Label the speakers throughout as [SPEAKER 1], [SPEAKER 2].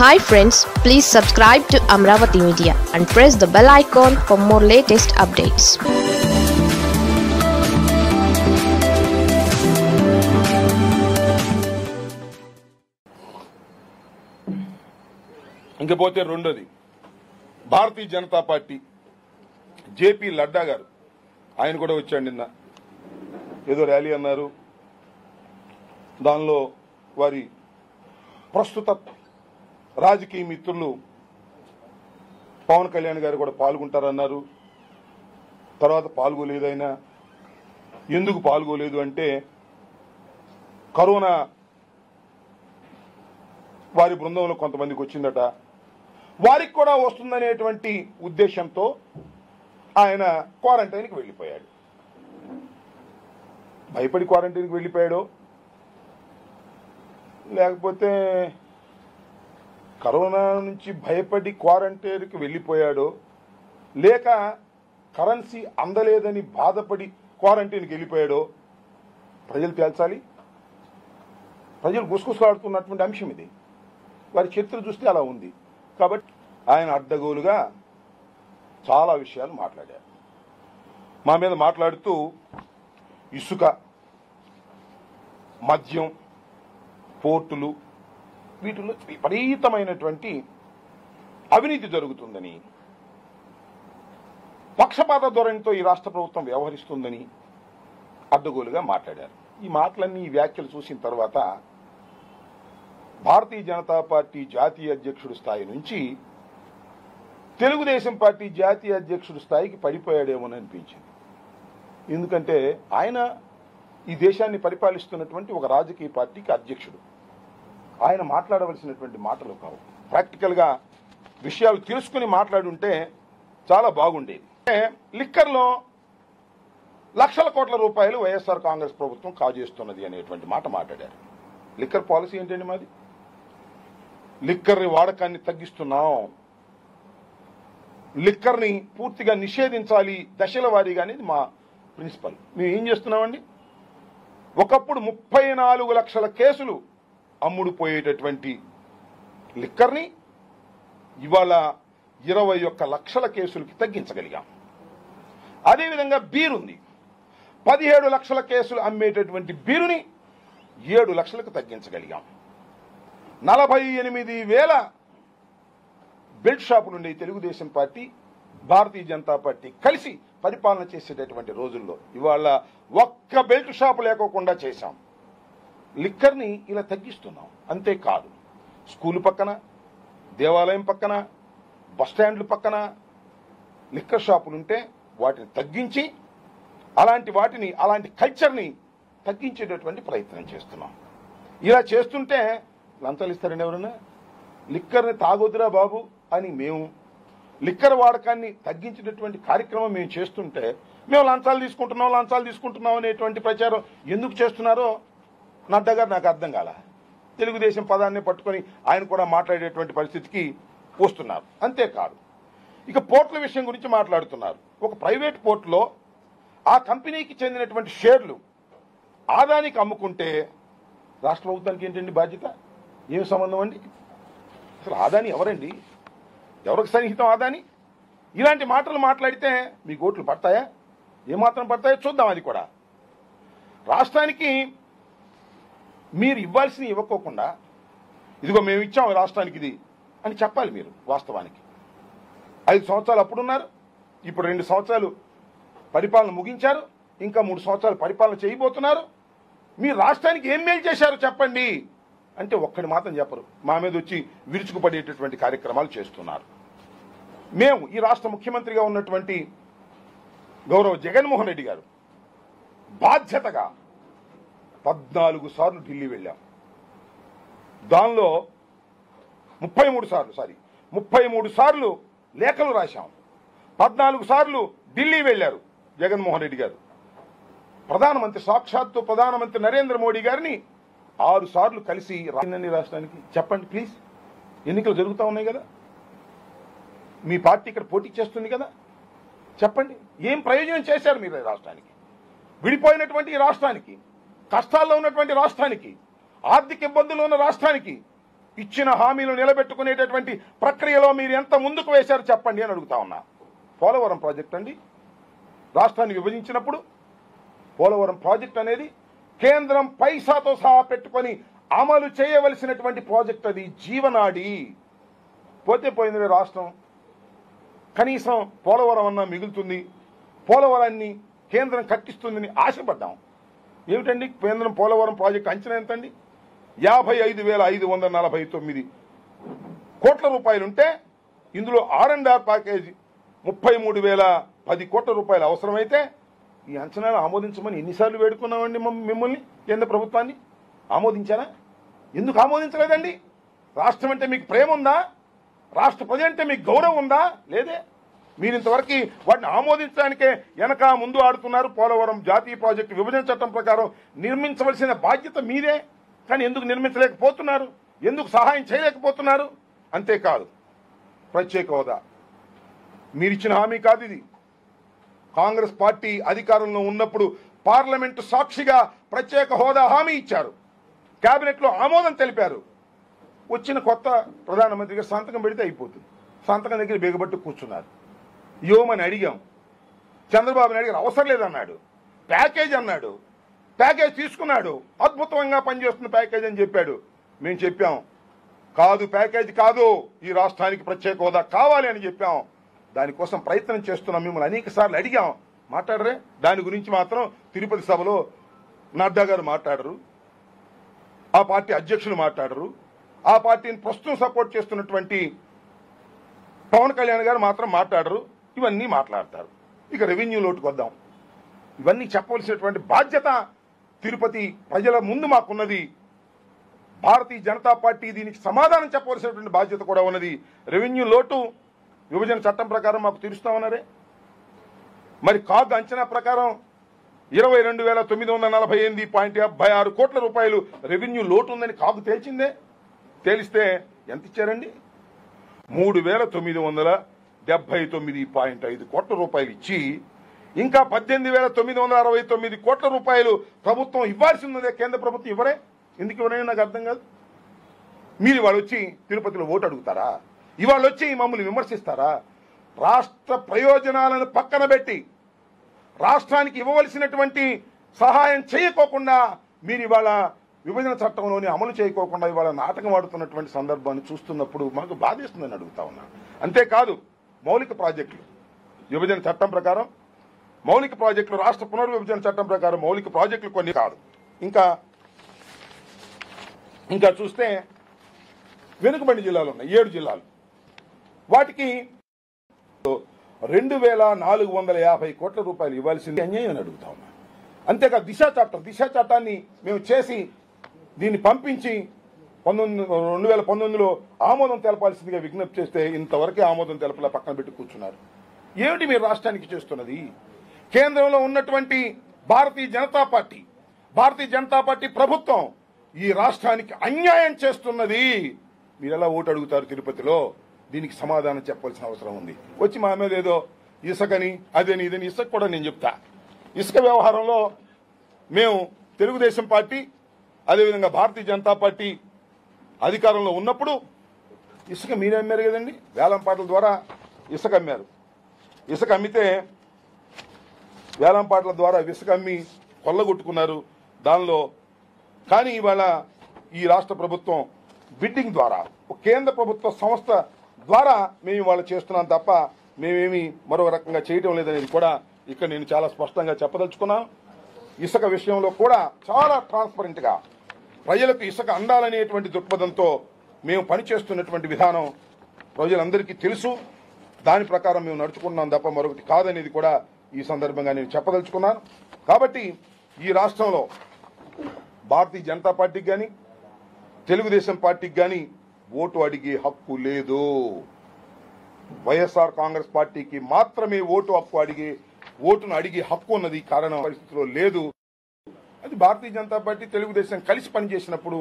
[SPEAKER 1] Hi friends please subscribe to Amaravati media and press the bell icon for more latest updates
[SPEAKER 2] ఇంకపోతే రెండోది. Bharatiya Janata Party JP Nadda గారు ఆయన కూడా వచ్చాడు నిన్న. ఏదో ర్యాలీ అన్నారు. దానిలో వారి ప్రస్తుత రాజకీయ మిత్రులు పవన్ కళ్యాణ్ గారు కూడా పాల్గొంటారన్నారు. తర్వాత పాల్గొలేదు ఆయన ఎందుకు పాల్గొలేదు అంటే కరోనా వారి బృందంలో కొంతమందికి వచ్చిందట. వారికి కూడా వస్తుందనేటువంటి ఉద్దేశంతో ఆయన క్వారంటైన్కి వెళ్ళిపోయాడు. భయపడి క్వారంటైన్కి వెళ్ళిపోయాడు? లేకపోతే కరోనా నుంచి భయపడి క్వారంటైన్కి వెళ్ళిపోయాడో లేక కరెన్సీ అందలేదని బాధపడి క్వారంటైన్కి వెళ్ళిపోయాడో ప్రజలు తేల్చాలి. ప్రజలు గుసగుసలాడుతున్నటువంటి అంశం ఇది. వారి చరిత్ర చూస్తే అలా ఉంది. కాబట్టి ఆయన అడ్డగోలుగా చాలా విషయాలు మాట్లాడారు. మా మీద మాట్లాడుతూ ఇసుక మద్యం పోర్టులు వీటిలో విపరీతమైనటువంటి అవినీతి జరుగుతుందని పక్షపాత ధోరణితో ఈ రాష్ట్ర ప్రభుత్వం వ్యవహరిస్తుందని అడ్డగోలుగా మాట్లాడారు. ఈ మాటలన్నీ ఈ వ్యాఖ్యలు చూసిన తర్వాత భారతీయ జనతా పార్టీ జాతీయ అధ్యక్షుడి స్థాయి నుంచి తెలుగుదేశం పార్టీ జాతీయ అధ్యక్షుడి స్థాయికి పడిపోయాడేమోని అనిపించింది. ఎందుకంటే ఆయన ఈ దేశాన్ని పరిపాలిస్తున్నటువంటి ఒక రాజకీయ పార్టీకి అధ్యక్షుడు. ఆయన మాట్లాడవలసినటువంటి మాటలు కావు. ప్రాక్టికల్గా విషయాలు తెలుసుకుని మాట్లాడుంటే చాలా బాగుండేది. అంటే లిక్కర్లో లక్షల కోట్ల రూపాయలు వైఎస్ఆర్ కాంగ్రెస్ ప్రభుత్వం కాజేస్తున్నది అనేటువంటి మాట మాట్లాడారు. లిక్కర్ పాలసీ ఏంటండి మాది? లిక్కర్ని వాడకాన్ని తగ్గిస్తున్నాం. లిక్కర్ని పూర్తిగా నిషేధించాలి దశల వారీగా అనేది మా ప్రిన్సిపల్. మేము ఏం చేస్తున్నామండి? ఒకప్పుడు ముప్పై నాలుగు లక్షల కేసులు అమ్ముడు పోయేటటువంటి లిక్కర్ని ఇవాళ ఇరవై ఒక్క లక్షల కేసులకి తగ్గించగలిగాం. అదేవిధంగా బీర్ ఉంది పదిహేడు లక్షల కేసులు అమ్మేటటువంటి బీరుని ఏడు లక్షలకు తగ్గించగలిగాం. నలభై ఎనిమిది వేల బెల్ట్ షాపులు ఉండే తెలుగుదేశం పార్టీ భారతీయ జనతా పార్టీ కలిసి పరిపాలన చేసేటటువంటి రోజుల్లో ఇవాళ ఒక్క బెల్ట్ షాపు లేకోకుండా చేశాం. లిక్కర్ని ఇలా తగ్గిస్తున్నాం. అంతేకాదు స్కూల్ పక్కన దేవాలయం పక్కన బస్టాండ్ల పక్కన లిక్కర్ షాపులుంటే వాటిని తగ్గించి అలాంటి వాటిని అలాంటి కల్చర్ని తగ్గించేటటువంటి ప్రయత్నం చేస్తున్నాం. ఇలా చేస్తుంటే లంచాలు ఇస్తారండి ఎవరన్నా లిక్కర్ని తాగొద్దురా బాబు అని మేము లిక్కర్ వాడకాన్ని తగ్గించేటటువంటి కార్యక్రమం మేము చేస్తుంటే మేము లంచాలు తీసుకుంటున్నాం లంచాలు తీసుకుంటున్నాం అనేటువంటి ప్రచారం ఎందుకు చేస్తున్నారో నడ్డా గారు నాకు అర్థం కాల. తెలుగుదేశం పదాన్ని పట్టుకొని ఆయన కూడా మాట్లాడేటువంటి పరిస్థితికి వస్తున్నారు. అంతేకాదు ఇక పోర్టుల విషయం గురించి మాట్లాడుతున్నారు. ఒక ప్రైవేట్ పోర్టులో ఆ కంపెనీకి చెందినటువంటి షేర్లు ఆదానికి అమ్ముకుంటే రాష్ట్ర ప్రభుత్వానికి ఏంటండి బాధ్యత? ఏం సంబంధం అండి? అసలు ఆదాని ఎవరండి? ఎవరికి సన్నిహితం ఆదాని? ఇలాంటి మాటలు మాట్లాడితే మీ ఓట్లు పడతాయా? ఏమాత్రం పడతాయో చూద్దాం అది కూడా. రాష్ట్రానికి మీరు ఇవ్వాల్సిన ఇవ్వకోకుండా ఇదిగో మేము ఇచ్చాం రాష్ట్రానికి ఇది అని చెప్పాలి మీరు వాస్తవానికి. ఐదు సంవత్సరాలు అప్పుడున్నారు ఇప్పుడు రెండు సంవత్సరాలు పరిపాలన ముగించారు ఇంకా మూడు సంవత్సరాలు పరిపాలన చేయబోతున్నారు. మీ రాష్ట్రానికి ఏం మేలు చేశారు చెప్పండి అంటే ఒక్కడి మాత్రం చెప్పరు. మా మీద వచ్చి విరుచుకుపడేటటువంటి కార్యక్రమాలు చేస్తున్నారు. మేము ఈ రాష్ట్ర ముఖ్యమంత్రిగా ఉన్నటువంటి గౌరవ జగన్మోహన్ రెడ్డి గారు బాధ్యతగా పద్నాలుగు సార్లు ఢిల్లీ వెళ్ళాం. దానిలో ముప్పై మూడు సార్లు సారీ ముప్పై మూడు సార్లు లేఖలు రాశాం. పద్నాలుగు సార్లు ఢిల్లీ వెళ్ళారు జగన్మోహన్ రెడ్డి గారు. ప్రధానమంత్రి సాక్షాత్తు ప్రధానమంత్రి నరేంద్ర మోడీ గారిని ఆరు సార్లు కలిసి రాజధాని రాష్ట్రానికి చెప్పండి ప్లీజ్. ఎన్నికలు జరుగుతూ ఉన్నాయి కదా? మీ పార్టీ ఇక్కడ పోటీ చేస్తుంది కదా? చెప్పండి. ఏం ప్రయోజనం చేశారు మీరు రాష్ట్రానికి? విడిపోయినటువంటి ఈ రాష్ట్రానికి? కష్టాల్లో ఉన్నటువంటి రాష్ట్రానికి ఆర్థిక ఇబ్బందులు ఉన్న రాష్ట్రానికి ఇచ్చిన హామీలు నిలబెట్టుకునేటటువంటి ప్రక్రియలో మీరు ఎంత ముందుకు వేశారు చెప్పండి అని అడుగుతా ఉన్నా. పోలవరం ప్రాజెక్ట్ అండి. రాష్ట్రాన్ని విభజించినప్పుడు పోలవరం ప్రాజెక్ట్ అనేది కేంద్రం పైసాతో సహా పెట్టుకొని అమలు చేయవలసినటువంటి ప్రాజెక్ట్ అది. జీవనాడి. పోతే పోయింది రాష్ట్రం. కనీసం పోలవరం అన్నా మిగులుతుంది. పోలవరాన్ని కేంద్రం కట్టిస్తుందని ఆశపడ్డాం. ఏమిటండి? కేంద్రం పోలవరం ప్రాజెక్ట్ అంచనా ఎంతండి? యాభై ఐదు వేల ఐదు వందల నలభై తొమ్మిది. కోట్ల రూపాయలుంటే ఇందులో ఆర్ అండ్ ఆర్ ప్యాకేజీ ముప్పై మూడు వేల పది కోట్ల రూపాయలు అవసరమైతే ఈ అంచనాలు ఆమోదించమని ఎన్నిసార్లు వేడుకున్నామండి మిమ్మల్ని కేంద్ర ప్రభుత్వాన్ని? ఆమోదించారా? ఎందుకు ఆమోదించలేదండి? రాష్ట్రం అంటే మీకు ప్రేమ ఉందా రాష్ట్ర ప్రజలంటే మీకు గౌరవం ఉందా? లేదే? మీరు ఇంతవరకు వాటిని ఆమోదించడానికే వెనక ముందు ఆడుతున్నారు పోలవరం జాతీయ ప్రాజెక్టు విభజన చట్టం ప్రకారం. నిర్మించవలసిన బాధ్యత మీదే. కానీ ఎందుకు నిర్మించలేకపోతున్నారు? ఎందుకు సహాయం చేయలేకపోతున్నారు? అంతేకాదు ప్రత్యేక హోదా. మీరిచ్చిన హామీ కాదు ఇది. కాంగ్రెస్ పార్టీ అధికారంలో ఉన్నప్పుడు పార్లమెంటు సాక్షిగా ప్రత్యేక హోదా హామీ ఇచ్చారు. కేబినెట్లో ఆమోదం తెలిపారు. వచ్చిన కొత్త ప్రధానమంత్రిగా సంతకం పెడితే అయిపోతుంది. సంతకం దగ్గర బిగబట్టు కూర్చున్నారు. ఇవ్వమని అడిగాం. చంద్రబాబు నాయుడు గారు అవసరం లేదన్నాడు. ప్యాకేజ్ అన్నాడు. ప్యాకేజ్ తీసుకున్నాడు. అద్భుతంగా పనిచేస్తున్న ప్యాకేజ్ అని చెప్పాడు. మేము చెప్పాం కాదు ప్యాకేజ్ కాదు. ఈ రాష్ట్రానికి ప్రత్యేక హోదా కావాలి అని చెప్పాం. దానికోసం ప్రయత్నం చేస్తున్నాం మిమ్మల్ని అనేక సార్లు అడిగాం. మాట్లాడరే? దాని గురించి మాత్రం తిరుపతి సభలో నడ్డా గారు మాట్లాడరు. ఆ పార్టీ అధ్యక్షులు మాట్లాడరు. ఆ పార్టీని ప్రస్తుతం సపోర్ట్ చేస్తున్నటువంటి పవన్ కళ్యాణ్ గారు మాత్రం మాట్లాడరు. ఇవన్నీ మాట్లాడతారు. ఇక రెవెన్యూ లోటుకు వద్దాం. ఇవన్నీ చెప్పవలసినటువంటి బాధ్యత తిరుపతి ప్రజల ముందు మాకున్నది. భారతీయ జనతా పార్టీ దీనికి సమాధానం చెప్పవలసినటువంటి బాధ్యత కూడా ఉన్నది. రెవెన్యూ లోటు విభజన చట్టం ప్రకారం మాకు తీరుస్తామన్నారే? మరి కాగ్ అంచనా ప్రకారం ఇరవై రెండు వేల తొమ్మిది వందల నలభై ఎనిమిది పాయింట్ డెబ్బై ఆరు కోట్ల రూపాయలు రెవెన్యూ లోటు ఉందని కాకు తేల్చిందే? తేలిస్తే ఎంత ఇచ్చారండి? మూడు వేల తొమ్మిది వందల డెబ్బై తొమ్మిది పాయింట్ ఐదు కోట్ల రూపాయలు ఇచ్చి ఇంకా పద్దెనిమిది వేల తొమ్మిది వందల అరవై తొమ్మిది కోట్ల రూపాయలు ప్రభుత్వం ఇవ్వాల్సి కేంద్ర ప్రభుత్వం ఇవ్వరే? ఎందుకు ఇవ్వరని నాకు అర్థం కాదు. మీరు ఇవాళ వచ్చి తిరుపతిలో ఓటు అడుగుతారా? ఇవాళ వచ్చి మమ్మల్ని విమర్శిస్తారా? రాష్ట్ర ప్రయోజనాలను పక్కన పెట్టి రాష్ట్రానికి ఇవ్వవలసినటువంటి సహాయం చేయకోకుండా మీరు ఇవాళ విభజన చట్టంలోని అమలు చేయకోకుండా ఇవాళ నాటకం ఆడుతున్నటువంటి సందర్భాన్ని చూస్తున్నప్పుడు మాకు బాధిస్తుందని అడుగుతా ఉన్నా. అంతేకాదు మౌలిక ప్రాజెక్టులు. విభజన చట్టం ప్రకారం మౌలిక ప్రాజెక్టులు రాష్ట్ర పునర్విభజన చట్టం ప్రకారం మౌలిక ప్రాజెక్టులు కొన్ని కాదు. ఇంకా ఇంకా చూస్తే వెనుకబడి జిల్లాలు ఉన్నాయి ఏడు జిల్లాలు. వాటికి రెండు వేల నాలుగు వందల యాభై కోట్ల రూపాయలు ఇవ్వాల్సింది అన్యాయం అని అడుగుతా ఉన్నా. అంతేకాదు దిశ చట్టం దిశ చట్టాన్ని మేము చేసి దీన్ని పంపించి పంతొమ్మిది రెండు వేల పంతొమ్మిదిలో ఆమోదం తెలపాల్సిందిగా విజ్ఞప్తి చేస్తే ఇంతవరకే ఆమోదం తెలపలే పక్కన పెట్టి కూర్చున్నారు. ఏమిటి మీరు రాష్ట్రానికి చేస్తున్నది? కేంద్రంలో ఉన్నటువంటి భారతీయ జనతా పార్టీ భారతీయ జనతా పార్టీ ప్రభుత్వం ఈ రాష్ట్రానికి అన్యాయం చేస్తున్నది. మీరు ఎలా ఓటు అడుగుతారు తిరుపతిలో? దీనికి సమాధానం చెప్పాల్సిన అవసరం ఉంది. వచ్చి మా మీద ఏదో ఇసుకని అదేని ఇదని ఇసుక కూడా నేను చెప్తా. ఇసుక వ్యవహారంలో మేము తెలుగుదేశం పార్టీ అదేవిధంగా భారతీయ జనతా పార్టీ అధికారంలో ఉన్నప్పుడు ఇసుక మీరే అమ్మారు కదండి? వేలం పాటల ద్వారా ఇసుక అమ్మారు. ఇసుక అమ్మితే వేలం పాటల ద్వారా ఇసుక అమ్మి కొల్లగొట్టుకున్నారు దానిలో. కానీ ఇవాళ ఈ రాష్ట్ర ప్రభుత్వం బిడ్డింగ్ ద్వారా ఒక కేంద్ర ప్రభుత్వ సంస్థ ద్వారా మేము ఇవాళ చేస్తున్నాం తప్ప మేమేమి మరో రకంగా చేయటం లేదనేది కూడా ఇక్కడ నేను చాలా స్పష్టంగా చెప్పదలుచుకున్నాను. ఇసుక విషయంలో కూడా చాలా ట్రాన్స్పరెంట్గా ప్రజలకు ఇసుక అందాలనేటువంటి దృక్పథంతో మేము పనిచేస్తున్నటువంటి విధానం ప్రజలందరికీ తెలుసు. దాని ప్రకారం మేము నడుచుకున్నాం తప్ప మరొకటి కాదనేది కూడా ఈ సందర్భంగా నేను చెప్పదలుచుకున్నాను. కాబట్టి ఈ రాష్ట్రంలో భారతీయ జనతా పార్టీకి కానీ తెలుగుదేశం పార్టీకి కానీ ఓటు అడిగే హక్కు లేదు. వైఎస్ఆర్ కాంగ్రెస్ పార్టీకి మాత్రమే ఓటు హక్కు అడిగే ఓటును అడిగే హక్కు ఉన్నది కారణం పరిస్థితిలో లేదు. అది భారతీయ జనతా పార్టీ తెలుగుదేశం కలిసి పనిచేసినప్పుడు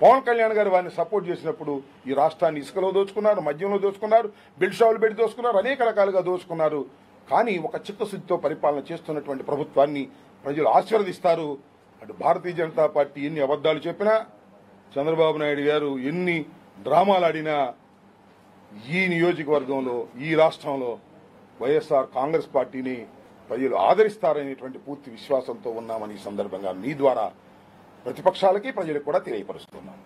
[SPEAKER 2] పవన్ కళ్యాణ్ గారు వారిని సపోర్ట్ చేసినప్పుడు ఈ రాష్ట్రాన్ని ఇసుకలో దోచుకున్నారు మద్యంలో దోచుకున్నారు బిల్షావులు పెట్టి దోచుకున్నారు అనేక రకాలుగా దోచుకున్నారు. కానీ ఒక చిత్తశుద్ధితో పరిపాలన చేస్తున్నటువంటి ప్రభుత్వాన్ని ప్రజలు ఆశీర్వదిస్తారు. అటు భారతీయ జనతా పార్టీ ఎన్ని అబద్దాలు చెప్పినా చంద్రబాబు నాయుడు గారు ఎన్ని డ్రామాలు ఆడినా ఈ నియోజకవర్గంలో ఈ రాష్ట్రంలో వైఎస్ఆర్ కాంగ్రెస్ పార్టీని ప్రజలు ఆదరిస్తారనేటువంటి పూర్తి విశ్వాసంతో ఉన్నామని ఈ సందర్భంగా మీ ద్వారా ప్రతిపక్షాలకి ప్రజలకు కూడా తెలియపరుస్తున్నాం.